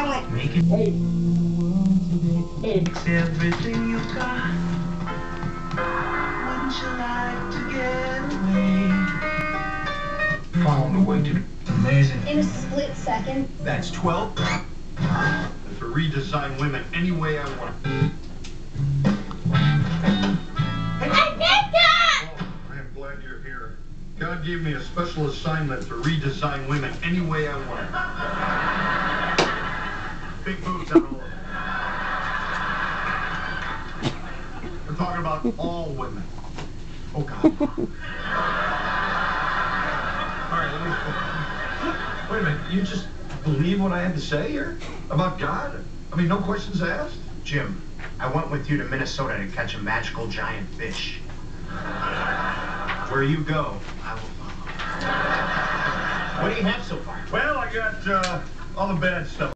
I went. Make it. It's everything you got. Wouldn't you like to get away? Found a way to. Amazing. In a split second. That's 12. to redesign women any way I want. Anita! Oh, I am glad you're here. God gave me a special assignment to redesign women any way I want. Big boobs on all of them. We're talking about all women. Oh God. All right, let me. Wait a minute. You just believe what I had to say here about God? I mean, no questions asked. Jim, I went with you to Minnesota to catch a magical giant fish. Where you go, I will follow. What do you have so far? Well, I got uh, all the bad stuff.